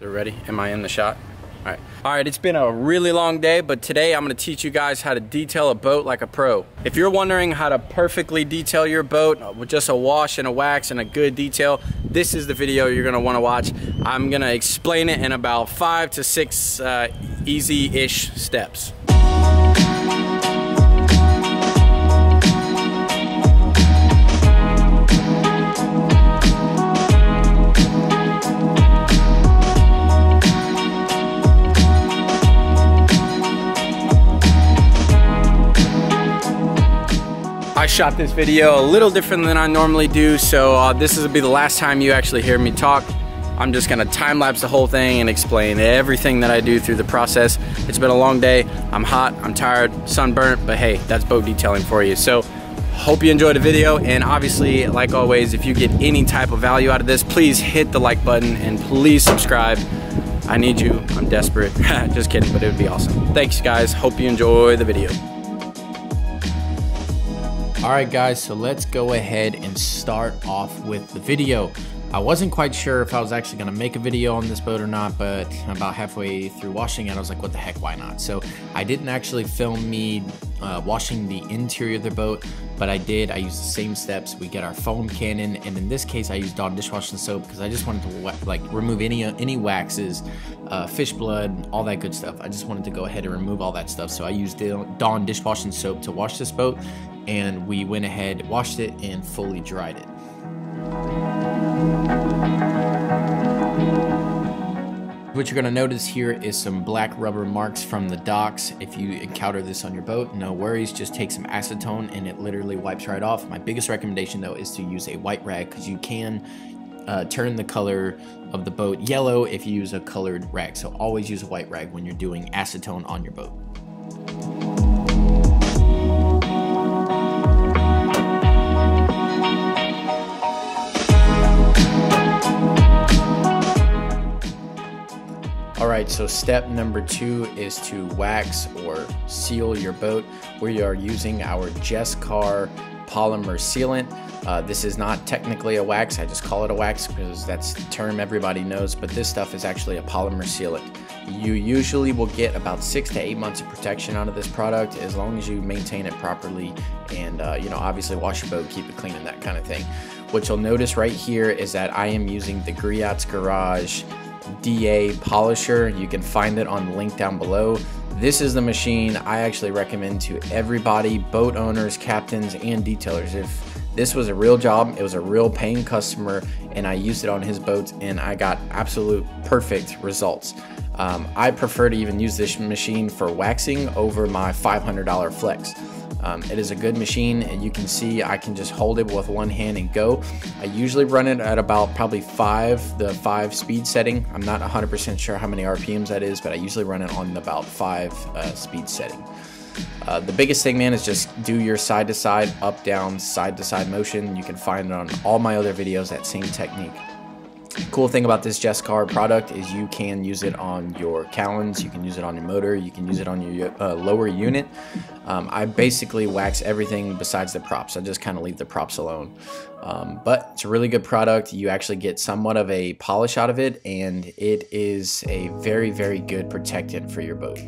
They're ready? Am I in the shot? All right. All right, it's been a really long day, but today I'm gonna teach you guys how to detail a boat like a pro. If you're wondering how to perfectly detail your boat with just a wash and a wax and a good detail, this is the video you're gonna wanna watch. I'm gonna explain it in about five to six uh, easy-ish steps. Shot this video a little different than I normally do, so uh, this is gonna be the last time you actually hear me talk. I'm just gonna time lapse the whole thing and explain everything that I do through the process. It's been a long day, I'm hot, I'm tired, sunburnt, but hey, that's boat detailing for you. So hope you enjoyed the video, and obviously, like always, if you get any type of value out of this, please hit the like button and please subscribe. I need you, I'm desperate. just kidding, but it would be awesome. Thanks guys, hope you enjoy the video. All right, guys, so let's go ahead and start off with the video. I wasn't quite sure if I was actually gonna make a video on this boat or not, but about halfway through washing it, I was like, what the heck, why not? So I didn't actually film me uh, washing the interior of the boat, but I did. I used the same steps. We get our foam cannon, and in this case, I used Dawn dishwashing soap because I just wanted to like remove any any waxes, uh, fish blood, all that good stuff. I just wanted to go ahead and remove all that stuff. So I used Dawn dishwashing soap to wash this boat, and we went ahead, washed it, and fully dried it. What you're gonna notice here is some black rubber marks from the docks. If you encounter this on your boat, no worries, just take some acetone and it literally wipes right off. My biggest recommendation though is to use a white rag because you can uh, turn the color of the boat yellow if you use a colored rag. So always use a white rag when you're doing acetone on your boat. Right, so step number two is to wax or seal your boat. We are using our Jescar polymer sealant. Uh, this is not technically a wax, I just call it a wax because that's the term everybody knows, but this stuff is actually a polymer sealant. You usually will get about six to eight months of protection out of this product as long as you maintain it properly and, uh, you know, obviously wash your boat, keep it clean and that kind of thing. What you'll notice right here is that I am using the Griot's Garage DA polisher. You can find it on the link down below. This is the machine I actually recommend to everybody, boat owners, captains, and detailers. If this was a real job, it was a real paying customer, and I used it on his boats, and I got absolute perfect results. Um, I prefer to even use this machine for waxing over my $500 Flex. Um, it is a good machine and you can see I can just hold it with one hand and go. I usually run it at about probably five, the five speed setting. I'm not 100% sure how many RPMs that is, but I usually run it on about five uh, speed setting. Uh, the biggest thing, man, is just do your side to side, up, down, side to side motion. You can find it on all my other videos, that same technique. Cool thing about this Jescar product is you can use it on your cowlings, you can use it on your motor, you can use it on your uh, lower unit. Um, I basically wax everything besides the props. I just kind of leave the props alone. Um, but it's a really good product. You actually get somewhat of a polish out of it, and it is a very, very good protectant for your boat.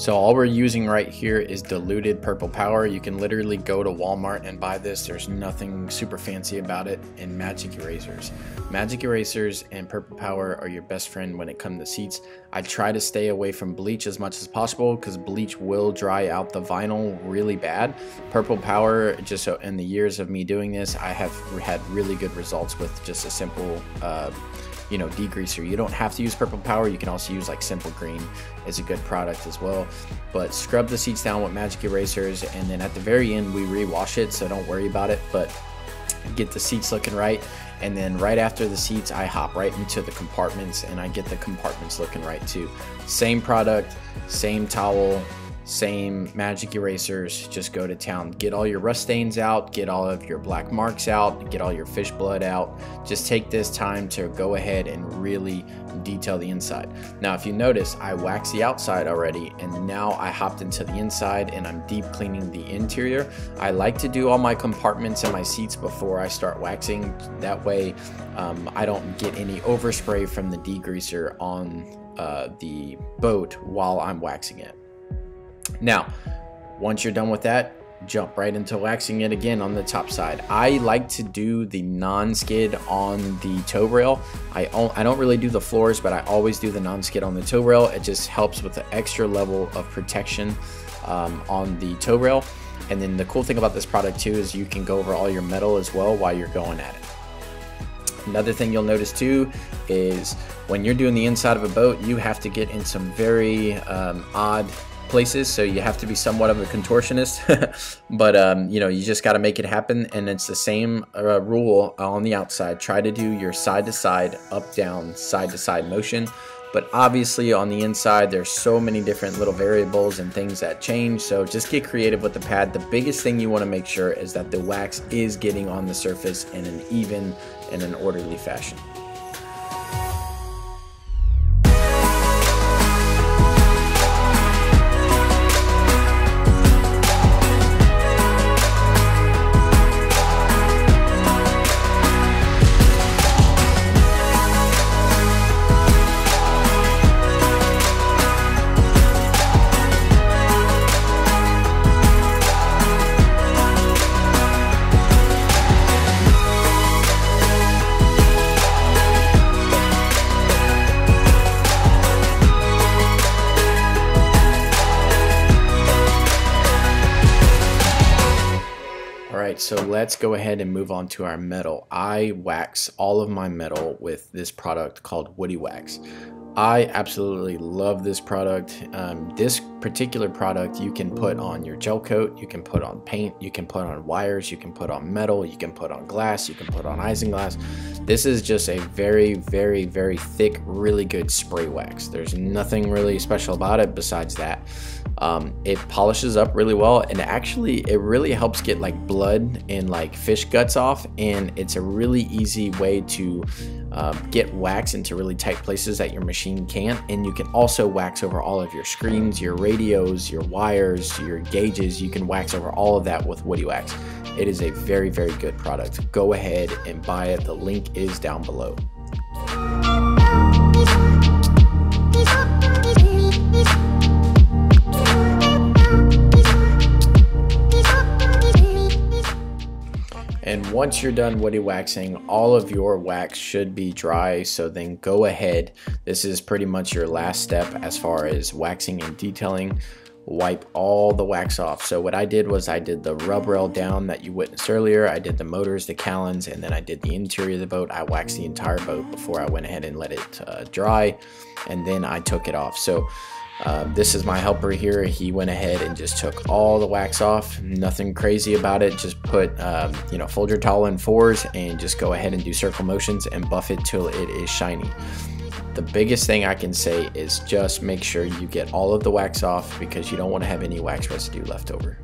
So all we're using right here is diluted purple power. You can literally go to Walmart and buy this. There's nothing super fancy about it in magic erasers. Magic erasers and purple power are your best friend when it comes to seats. I try to stay away from bleach as much as possible because bleach will dry out the vinyl really bad. Purple power, just so in the years of me doing this, I have had really good results with just a simple uh, you know degreaser. You don't have to use purple power. You can also use like simple green is a good product as well. But scrub the seats down with magic erasers and then at the very end we rewash it so don't worry about it but get the seats looking right. And then right after the seats I hop right into the compartments and I get the compartments looking right too. Same product same towel same magic erasers, just go to town. Get all your rust stains out, get all of your black marks out, get all your fish blood out. Just take this time to go ahead and really detail the inside. Now, if you notice, I waxed the outside already and now I hopped into the inside and I'm deep cleaning the interior. I like to do all my compartments and my seats before I start waxing. That way um, I don't get any overspray from the degreaser on uh, the boat while I'm waxing it. Now, once you're done with that, jump right into waxing it again on the top side. I like to do the non-skid on the toe rail. I, I don't really do the floors, but I always do the non-skid on the toe rail. It just helps with the extra level of protection um, on the toe rail. And then the cool thing about this product too is you can go over all your metal as well while you're going at it. Another thing you'll notice too is when you're doing the inside of a boat, you have to get in some very um, odd places, so you have to be somewhat of a contortionist. but um, you know, you just got to make it happen, and it's the same uh, rule on the outside. Try to do your side to side, up down, side to side motion. But obviously, on the inside, there's so many different little variables and things that change. So just get creative with the pad. The biggest thing you want to make sure is that the wax is getting on the surface in an even and an orderly fashion. So let's go ahead and move on to our metal. I wax all of my metal with this product called Woody Wax. I absolutely love this product. Um, this particular product you can put on your gel coat, you can put on paint, you can put on wires, you can put on metal, you can put on glass, you can put on isinglass. This is just a very, very, very thick, really good spray wax. There's nothing really special about it besides that. Um, it polishes up really well and actually it really helps get like blood and like fish guts off and it's a really easy way to uh, get wax into really tight places that your machine can't. And you can also wax over all of your screens your radios your wires your gauges. You can wax over all of that with woody wax. It is a very very good product. Go ahead and buy it. The link is down below once you're done woody waxing, all of your wax should be dry. So then go ahead. This is pretty much your last step as far as waxing and detailing. Wipe all the wax off. So what I did was I did the rub rail down that you witnessed earlier. I did the motors, the cowlings, and then I did the interior of the boat. I waxed the entire boat before I went ahead and let it uh, dry. And then I took it off. So uh, this is my helper here. He went ahead and just took all the wax off. Nothing crazy about it. Just put, um, you know, fold your towel in fours and just go ahead and do circle motions and buff it till it is shiny. The biggest thing I can say is just make sure you get all of the wax off because you don't want to have any wax residue left over.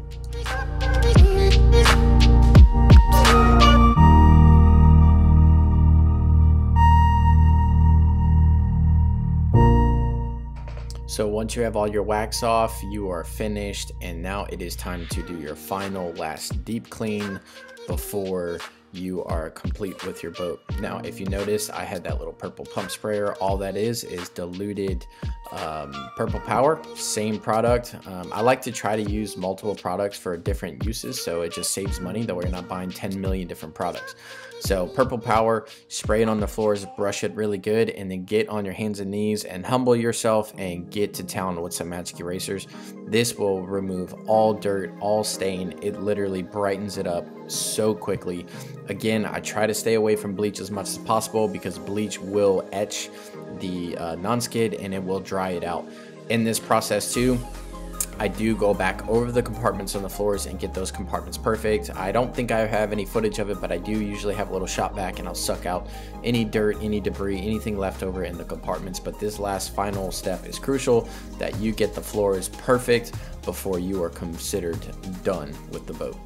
So once you have all your wax off, you are finished and now it is time to do your final last deep clean before you are complete with your boat. Now, if you notice, I had that little purple pump sprayer. All that is is diluted um, purple power, same product. Um, I like to try to use multiple products for different uses, so it just saves money, though you're not buying 10 million different products. So purple power, spray it on the floors, brush it really good, and then get on your hands and knees and humble yourself and get to town with some magic erasers. This will remove all dirt, all stain. It literally brightens it up so quickly. Again, I try to stay away from bleach as much as possible because bleach will etch the uh, non-skid and it will dry it out. In this process too, I do go back over the compartments on the floors and get those compartments perfect. I don't think I have any footage of it, but I do usually have a little Shop-Vac and I'll suck out any dirt, any debris, anything left over in the compartments. But this last final step is crucial that you get the floors perfect before you are considered done with the boat.